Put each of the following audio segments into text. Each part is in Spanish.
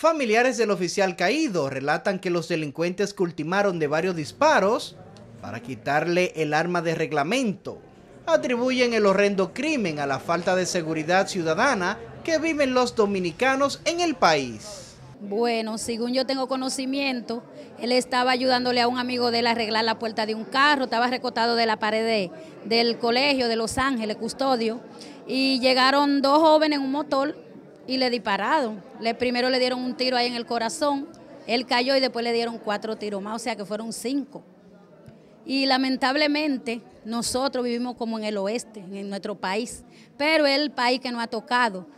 Familiares del oficial caído relatan que los delincuentes cultimaron de varios disparos para quitarle el arma de reglamento. Atribuyen el horrendo crimen a la falta de seguridad ciudadana que viven los dominicanos en el país. Bueno, según yo tengo conocimiento, él estaba ayudándole a un amigo de él a arreglar la puerta de un carro, estaba recotado de la pared del colegio de Los Ángeles, custodio, y llegaron dos jóvenes en un motor y le dispararon. Le, primero le dieron un tiro ahí en el corazón, él cayó y después le dieron cuatro tiros más, o sea que fueron cinco. Y lamentablemente nosotros vivimos como en el oeste, en nuestro país, pero el país que nos ha tocado.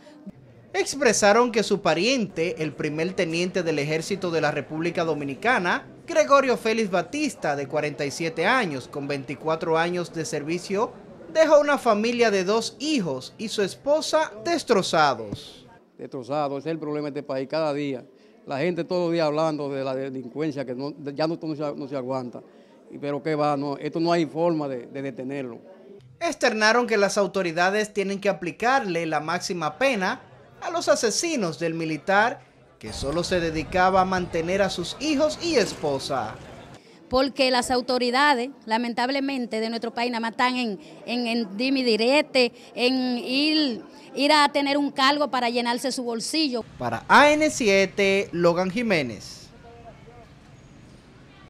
Expresaron que su pariente, el primer teniente del ejército de la República Dominicana, Gregorio Félix Batista, de 47 años, con 24 años de servicio, dejó una familia de dos hijos y su esposa destrozados destrozado. Ese es el problema de este país cada día. La gente todo el día hablando de la delincuencia que ya no, no, se, aguanta. Pero qué va, no, esto no hay forma de detenerlo. Externaron que las autoridades tienen que aplicarle la máxima pena a los asesinos del militar que solo se dedicaba a mantener a sus hijos y esposa porque las autoridades, lamentablemente, de nuestro país nada más están en, en, en direte, en ir, ir a tener un cargo para llenarse su bolsillo. Para AN7, Logan Jiménez.